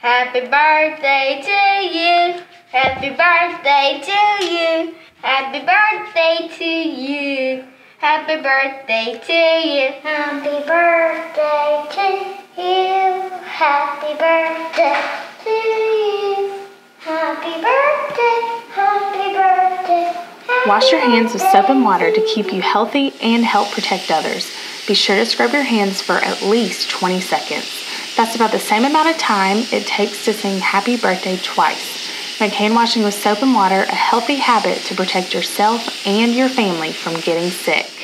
Happy birthday to you. Happy birthday to you. Happy birthday to you. Happy birthday to you. Happy birthday to you. Happy birthday to you. Happy birthday. Happy birthday. Happy Wash your hands with soap and water to keep you healthy and help protect others. Be sure to scrub your hands for at least 20 seconds. That's about the same amount of time it takes to sing happy birthday twice. Make hand washing with soap and water a healthy habit to protect yourself and your family from getting sick.